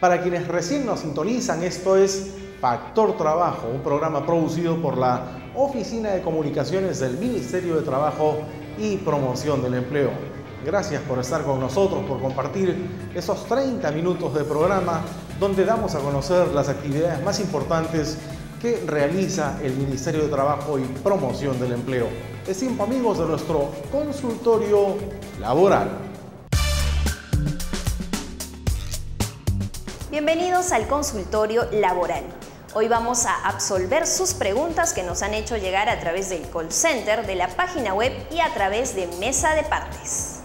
Para quienes recién nos sintonizan, esto es Factor Trabajo, un programa producido por la Oficina de Comunicaciones del Ministerio de Trabajo y Promoción del Empleo. Gracias por estar con nosotros, por compartir esos 30 minutos de programa donde damos a conocer las actividades más importantes que realiza el Ministerio de Trabajo y Promoción del Empleo. Es tiempo amigos de nuestro consultorio laboral. Bienvenidos al consultorio laboral. Hoy vamos a absolver sus preguntas que nos han hecho llegar a través del call center, de la página web y a través de Mesa de Partes.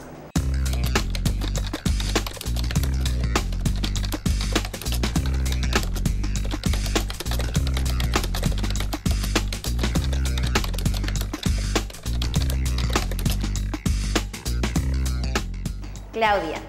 Claudia,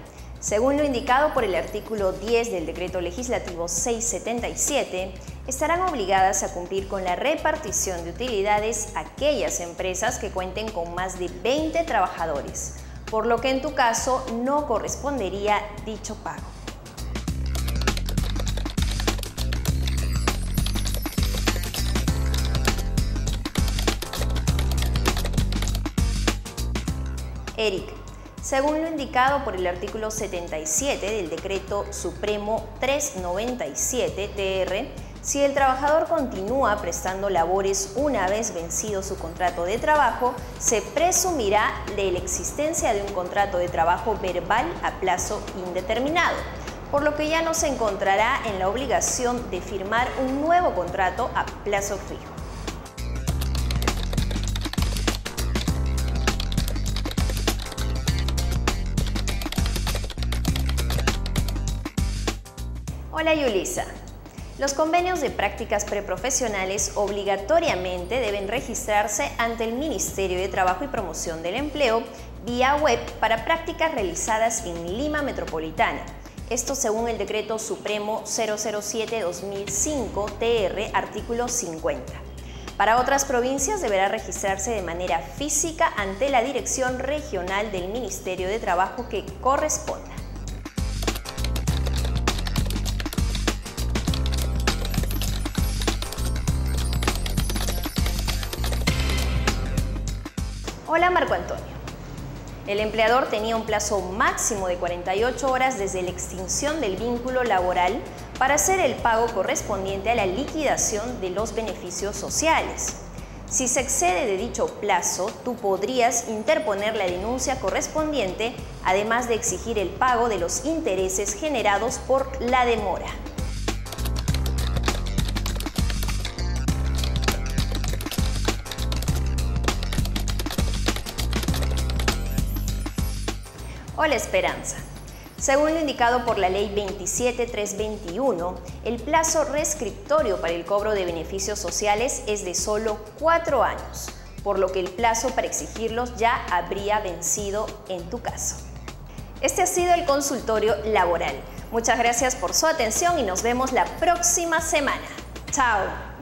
según lo indicado por el artículo 10 del Decreto Legislativo 677, estarán obligadas a cumplir con la repartición de utilidades aquellas empresas que cuenten con más de 20 trabajadores, por lo que en tu caso no correspondería dicho pago. Eric, según lo indicado por el artículo 77 del Decreto Supremo 397 TR, si el trabajador continúa prestando labores una vez vencido su contrato de trabajo, se presumirá de la existencia de un contrato de trabajo verbal a plazo indeterminado, por lo que ya no se encontrará en la obligación de firmar un nuevo contrato a plazo fijo. Hola Yulisa. Los convenios de prácticas preprofesionales obligatoriamente deben registrarse ante el Ministerio de Trabajo y Promoción del Empleo vía web para prácticas realizadas en Lima Metropolitana. Esto según el Decreto Supremo 007-2005 TR, artículo 50. Para otras provincias deberá registrarse de manera física ante la Dirección Regional del Ministerio de Trabajo que corresponda. Hola Marco Antonio. El empleador tenía un plazo máximo de 48 horas desde la extinción del vínculo laboral para hacer el pago correspondiente a la liquidación de los beneficios sociales. Si se excede de dicho plazo, tú podrías interponer la denuncia correspondiente, además de exigir el pago de los intereses generados por la demora. O la esperanza. Según lo indicado por la Ley 27321, el plazo rescriptorio para el cobro de beneficios sociales es de solo cuatro años, por lo que el plazo para exigirlos ya habría vencido en tu caso. Este ha sido el consultorio laboral. Muchas gracias por su atención y nos vemos la próxima semana. Chao.